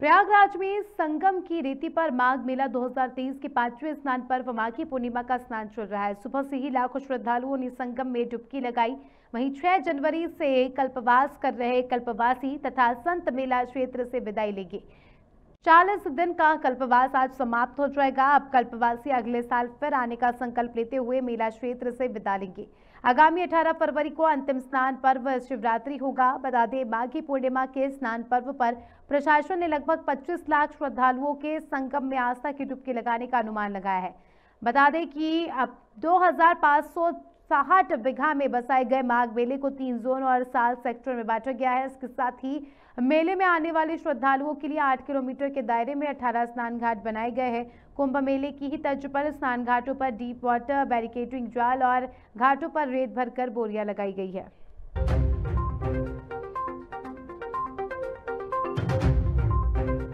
प्रयागराज में संगम की रेती पर माघ मेला 2023 के पाँचवें स्नान पर्व माघी पूर्णिमा का स्नान चल रहा है। सुबह से ही लाखों श्रद्धालुओं ने संगम में डुबकी लगाई। वहीं 6 जनवरी से कल्पवास कर रहे कल्पवासी तथा संत मेला क्षेत्र से विदाई लेंगे। चालीस दिन का कल्पवास आज समाप्त हो जाएगा। अब कल्पवासी अगले साल फिर आने का संकल्प लेते हुए मेला क्षेत्र से विदा लेंगे। आगामी 18 फरवरी को अंतिम स्नान पर्व शिवरात्रि होगा। बता दें, माघी पूर्णिमा के स्नान पर्व पर प्रशासन ने लगभग 25 लाख श्रद्धालुओं के संगम में आस्था की डुबकी लगाने का अनुमान लगाया है। बता दें कि अब दो साठ बीघा में बसाए गए माघ मेले को तीन जोन और सात सेक्टर में बांटा गया है। इसके साथ ही मेले में आने वाले श्रद्धालुओं के लिए आठ किलोमीटर के दायरे में अठारह स्नान घाट बनाए गए हैं। कुंभ मेले की ही तर्ज पर स्नान घाटों पर डीप वाटर, बैरिकेडिंग जाल और घाटों पर रेत भरकर बोरियाँ लगाई गई है।